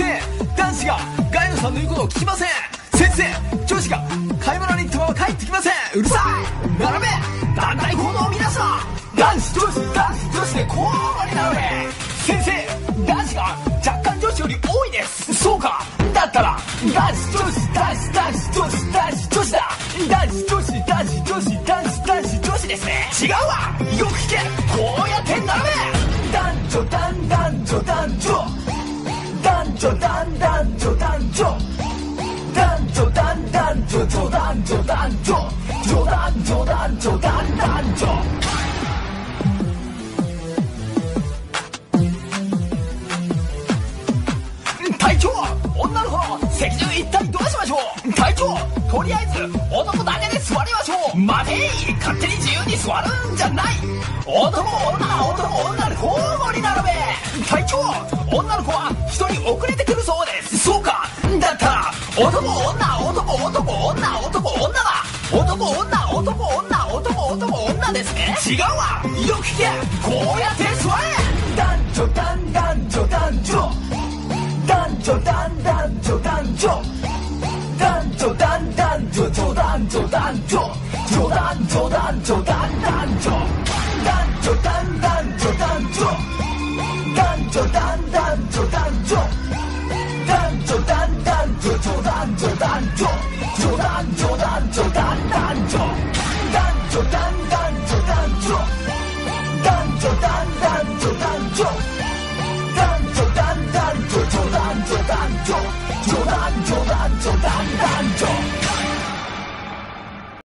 生男子がガイドさんの言うことを聞きません先生女子が買い物に行ったまま帰ってきませんうるさい並べ団体行動を皆さん男子女子男子女子で交互に並べ先生男子が若干女子より多いですそうかだったら男子女子男子男子女子男子女子だ男子女子男子女子男子男子女子ですね違うわよく聞けこうやって並べ男女男男女男女女男男女男女男女男男女女男女男女女男女男女男男女隊長女の子の席順一体どうしましょう隊長とりあえず男だけで座りましょう待てい勝手に自由に座るんじゃない男女男女で交互に並べ隊長女の子は人に遅れてくるそうです。そうか。だったら男女男男女男女は男女男女男男女ですね。違うわ。よく聞け。こうやって座れ。男女男男女男女。男女男男女男女。男女男男女男女男女男男女女男女男女女男女男女男男女男女男男女男女男女男男女男女男女男男女女男女男女女男女男女男男女